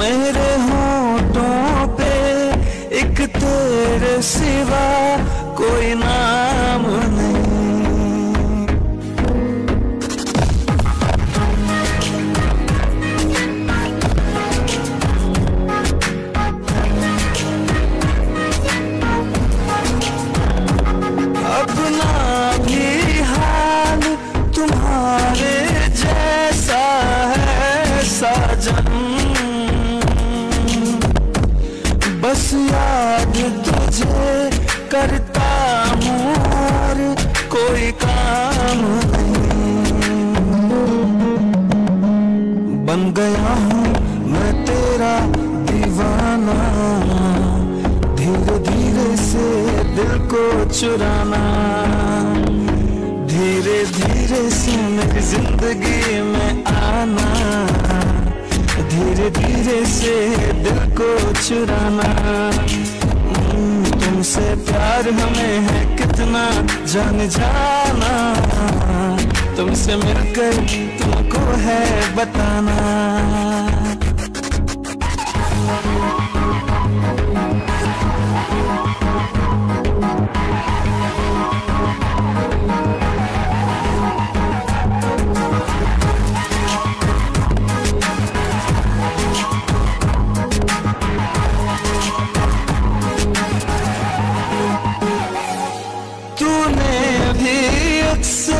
मेरे होठों पे एक तेरे सिवा कोई नाम नहीं। हाल तुम्हारे जैसा है बस याद तुझे करता हूँ कोई काम नहीं। बन गया हूँ मैं तेरा दीवाना, धीरे धीरे से दिल को चुराना, धीरे धीरे से मेरी ज़िंदगी तेरे से दिल को चुराना हम्म, तुमसे प्यार हमें है कितना जान जाना तुमसे मिलकर तुमको है बताना Thank you. so